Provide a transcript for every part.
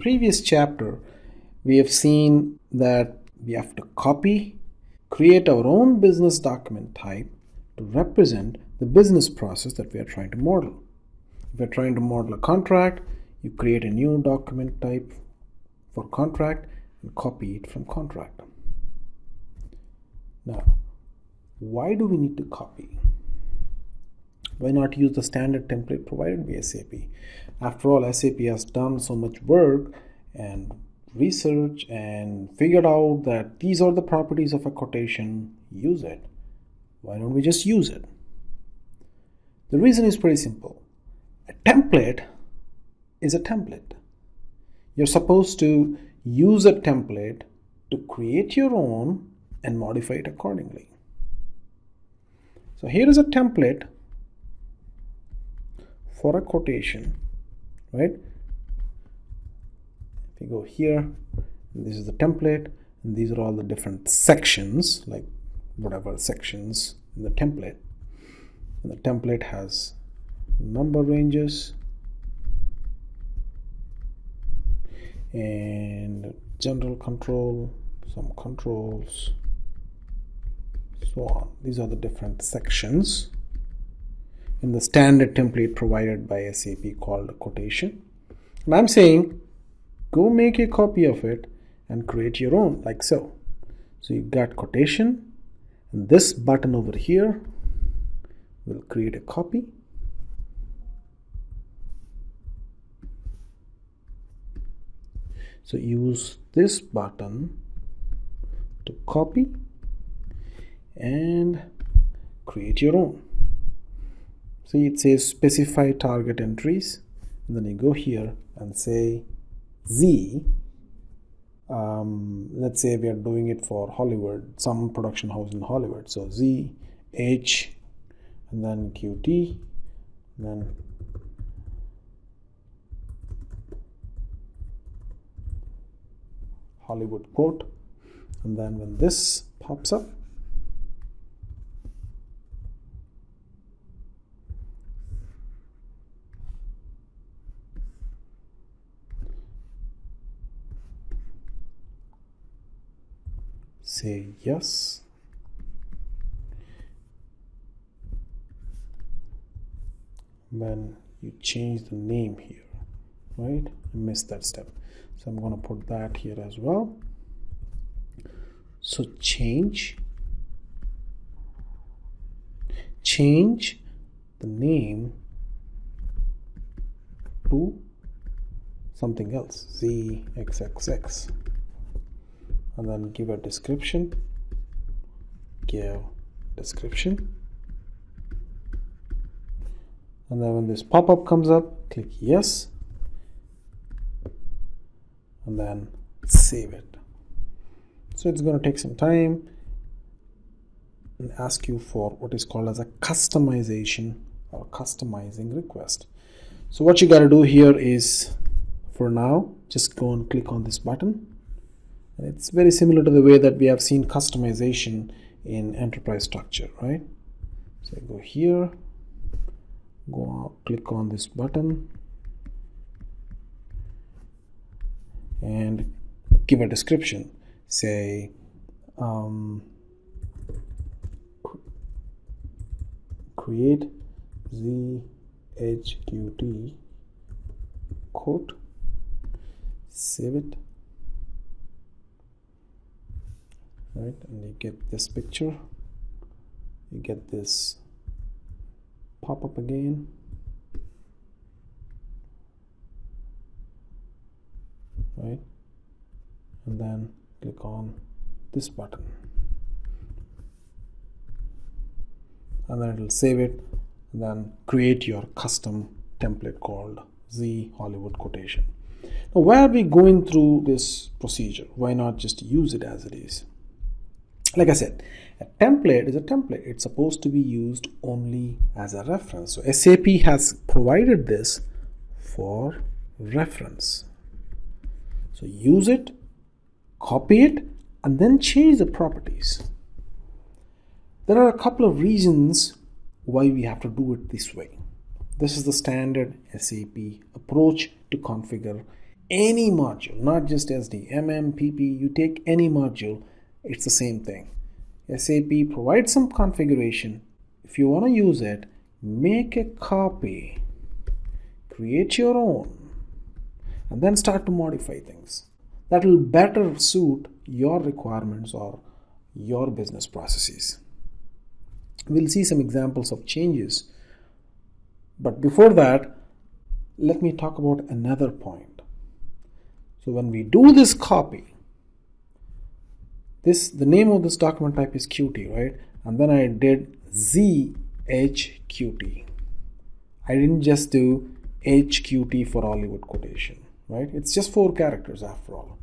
Previous chapter, we have seen that we have to copy, create our own business document type to represent the business process that we are trying to model. If you're trying to model a contract, you create a new document type for contract and copy it from contract. Now, why do we need to copy? Why not use the standard template provided by SAP? After all, SAP has done so much work and research and figured out that these are the properties of a quotation. Use it. Why don't we just use it? The reason is pretty simple. A template is a template. You're supposed to use a template to create your own and modify it accordingly. So here is a template for a quotation, right? If you go here, this is the template, and these are all the different sections, like whatever sections in the template. And the template has number ranges and general control, some controls, so on. These are the different sections in the standard template provided by SAP called quotation. And I'm saying go make a copy of it and create your own like so. So you've got quotation and this button over here will create a copy. So use this button to copy and create your own see it says specify target entries. And then you go here and say Z. Um, let's say we are doing it for Hollywood some production house in Hollywood. So Z H and then QT and then Hollywood quote. And then when this pops up yes. Then you change the name here right? I missed that step. So I'm going to put that here as well. So change change the name to something else zxxx and then give a description give description. And then when this pop-up comes up click yes. And then save it. So it's going to take some time and ask you for what is called as a customization or customizing request. So what you got to do here is for now just go and click on this button. It's very similar to the way that we have seen customization in enterprise structure, right? So I go here, go out, click on this button and give a description. Say, um, create ZHQT quote, save it right? And you get this picture. You get this pop up again. Right? And then click on this button. And then it will save it. And then create your custom template called Z Hollywood quotation. Now why are we going through this procedure why not just use it as it is like I said, a template is a template. It's supposed to be used only as a reference. So SAP has provided this for reference. So use it, copy it, and then change the properties. There are a couple of reasons why we have to do it this way. This is the standard SAP approach to configure any module, not just SD, MM, PP, you take any module, it's the same thing. SAP provides some configuration. If you want to use it, make a copy, create your own, and then start to modify things. That will better suit your requirements or your business processes. We'll see some examples of changes. But before that, let me talk about another point. So when we do this copy, this the name of this document type is Qt, right? And then I did ZHQT. I didn't just do HQT for Hollywood quotation, right? It's just four characters after all.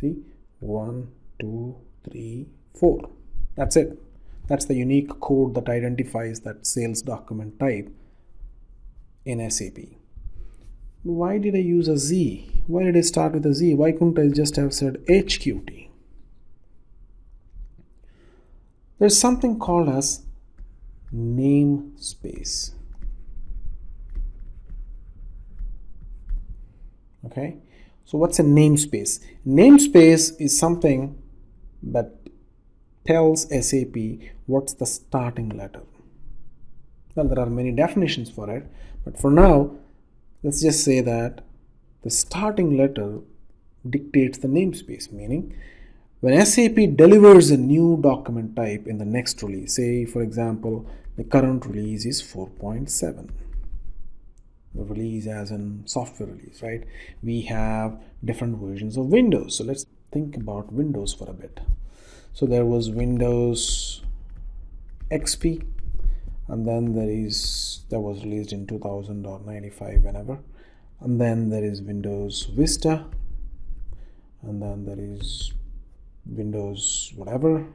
See, one, two, three, four. That's it. That's the unique code that identifies that sales document type in SAP. Why did I use a Z? Why did I start with a Z? Why couldn't I just have said HQT? There's something called as namespace. Okay, so what's a namespace? Namespace is something that tells SAP what's the starting letter. Well, there are many definitions for it, but for now, let's just say that the starting letter dictates the namespace, meaning when SAP delivers a new document type in the next release, say for example, the current release is 4.7 the release as in software release right? We have different versions of windows. So let's think about windows for a bit. So there was windows xp and then there is that was released in 2000 or 95 whenever. And then there is windows vista and then there is windows whatever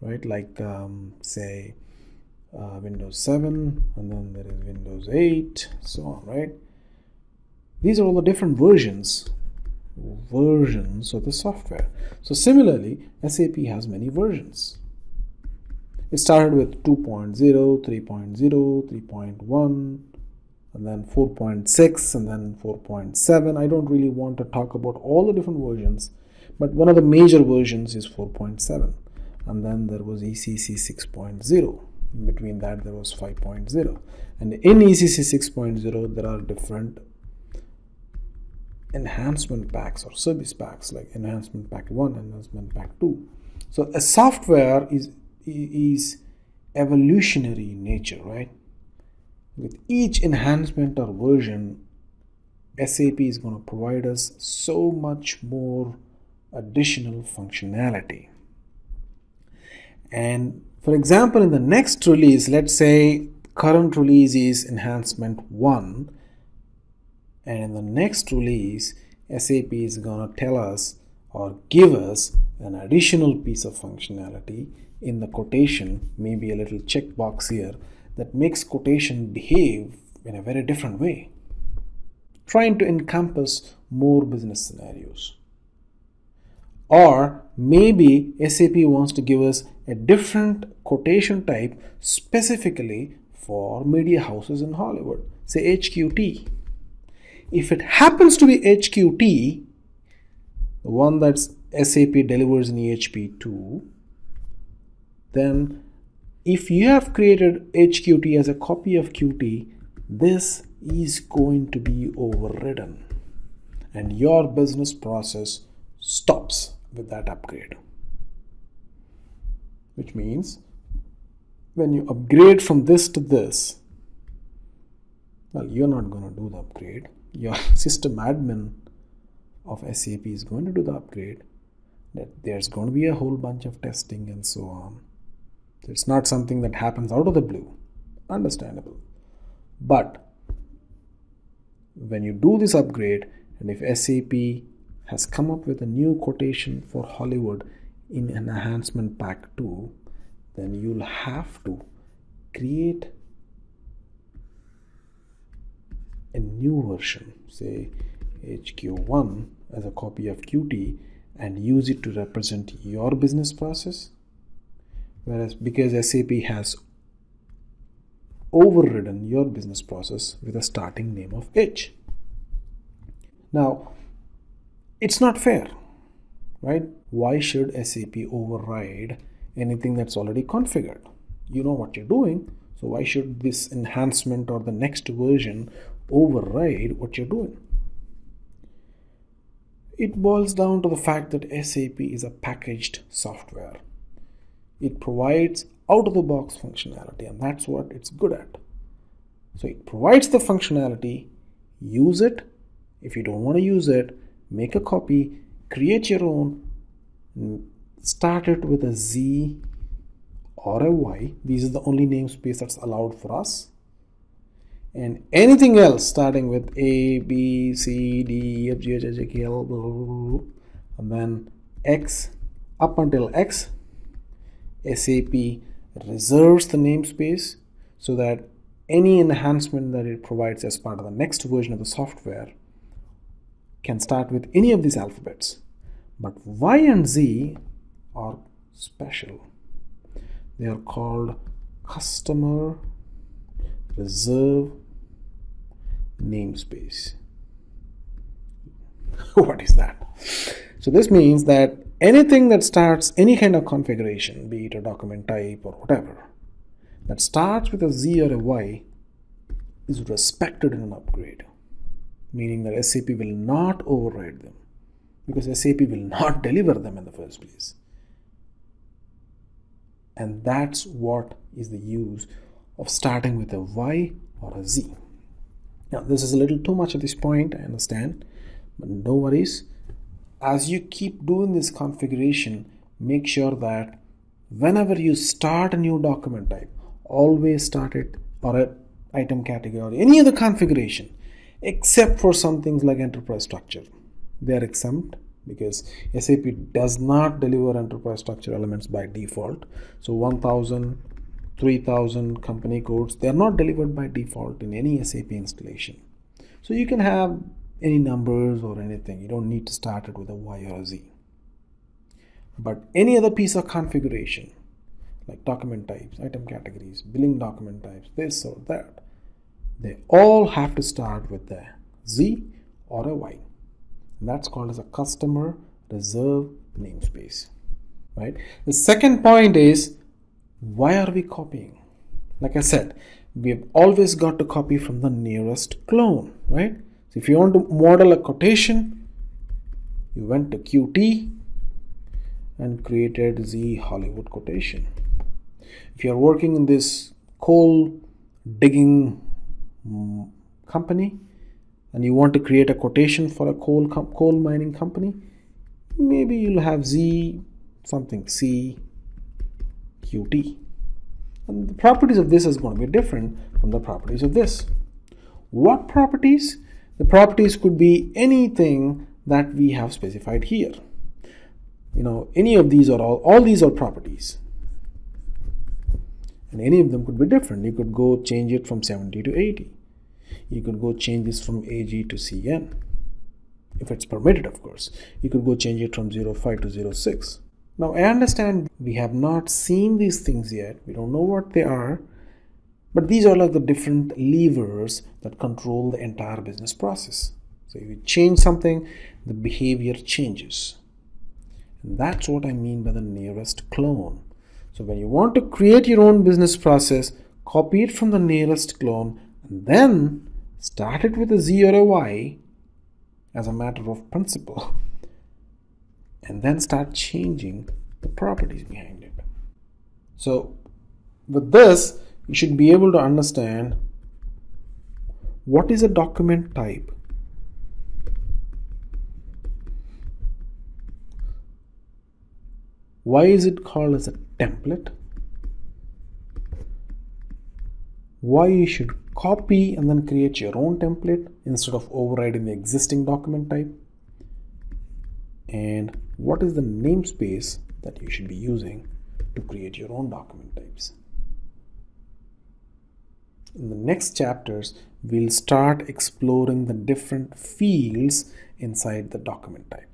right like um, say uh, windows 7 and then there is windows 8 so on right these are all the different versions versions of the software. So similarly, SAP has many versions. It started with 2.0, 3.0, 3.1, and then 4.6, and then 4.7. I don't really want to talk about all the different versions, but one of the major versions is 4.7. And then there was ECC 6.0. In between that, there was 5.0. And in ECC 6.0, there are different enhancement packs or service packs like enhancement pack 1 enhancement pack 2 so a software is is evolutionary in nature right with each enhancement or version sap is going to provide us so much more additional functionality. And for example in the next release let's say current release is enhancement 1 and in the next release SAP is going to tell us or give us an additional piece of functionality in the quotation maybe a little checkbox here that makes quotation behave in a very different way trying to encompass more business scenarios or maybe SAP wants to give us a different quotation type specifically for media houses in Hollywood. Say HQT if it happens to be HQT, the one that SAP delivers in EHP2, then if you have created HQT as a copy of Qt, this is going to be overridden. And your business process stops with that upgrade. Which means when you upgrade from this to this, well, you're not going to do the upgrade your system admin of SAP is going to do the upgrade, that there's going to be a whole bunch of testing and so on. So it's not something that happens out of the blue. Understandable. But when you do this upgrade, and if SAP has come up with a new quotation for Hollywood in an enhancement pack 2, then you'll have to create a new version, say HQ1 as a copy of Qt and use it to represent your business process. Whereas because SAP has overridden your business process with a starting name of H. Now, it's not fair, right? Why should SAP override anything that's already configured? You know what you're doing, so why should this enhancement or the next version override what you're doing? It boils down to the fact that SAP is a packaged software. It provides out of the box functionality, and that's what it's good at. So it provides the functionality, use it. If you don't want to use it, make a copy, create your own, start it with a Z or a Y. These are the only namespace that's allowed for us. And anything else starting with A, B, C, D, F, G, H, I, J, K, L, blah, blah, blah, and then X up until X, SAP reserves the namespace so that any enhancement that it provides as part of the next version of the software can start with any of these alphabets. But Y and Z are special. They are called customer reserve namespace. what is that? So this means that anything that starts any kind of configuration, be it a document type or whatever, that starts with a Z or a Y is respected in an upgrade, meaning that SAP will not override them because SAP will not deliver them in the first place. And that's what is the use of starting with a Y or a Z. Now, this is a little too much at this point, I understand, but no worries. As you keep doing this configuration, make sure that whenever you start a new document type, always start it or an item category, or any other configuration, except for some things like enterprise structure. They are exempt because SAP does not deliver enterprise structure elements by default. So 1000, 3000 company codes, they are not delivered by default in any SAP installation. So you can have any numbers or anything. You don't need to start it with a Y or a Z. But any other piece of configuration, like document types, item categories, billing document types, this or that, they all have to start with the Z or a Y. And that's called as a customer reserve namespace. Right? The second point is why are we copying? Like I said, we have always got to copy from the nearest clone, right? So if you want to model a quotation, you went to Qt and created the Hollywood quotation. If you are working in this coal digging company and you want to create a quotation for a coal coal mining company, maybe you'll have Z something C Qt. And the properties of this is going to be different from the properties of this. What properties? The properties could be anything that we have specified here. You know, any of these are all, all these are properties. And any of them could be different. You could go change it from 70 to 80. You could go change this from AG to CN. If it's permitted, of course. You could go change it from 05 to 06. Now, I understand we have not seen these things yet, we don't know what they are, but these are like the different levers that control the entire business process. So, if you change something, the behavior changes. And that's what I mean by the nearest clone. So, when you want to create your own business process, copy it from the nearest clone and then start it with a Z or a Y as a matter of principle. and then start changing the properties behind it. So, with this, you should be able to understand what is a document type. Why is it called as a template? Why you should copy and then create your own template instead of overriding the existing document type? And what is the namespace that you should be using to create your own document types. In the next chapters, we'll start exploring the different fields inside the document type.